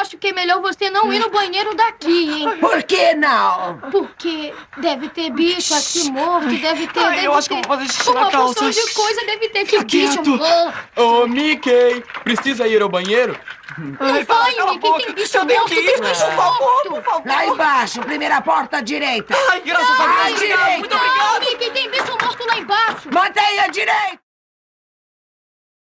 acho que é melhor você não ir no banheiro daqui, hein? Por que não? Porque deve ter bicho aqui morto, deve ter. Ai, deve eu acho que eu vou fazer xixi uma na calça. Uma de coisa deve ter que Fica bicho quieto. morto. Ô, Mickey, precisa ir ao banheiro? Não Ai, vai, Mickey, boca. tem bicho Eu morto, que tem bicho Por favor, por favor. Lá embaixo, primeira porta à direita. Ai, graças a À Deus. direita. Muito obrigado. Mickey, tem bicho morto lá embaixo. Mantenha a direita.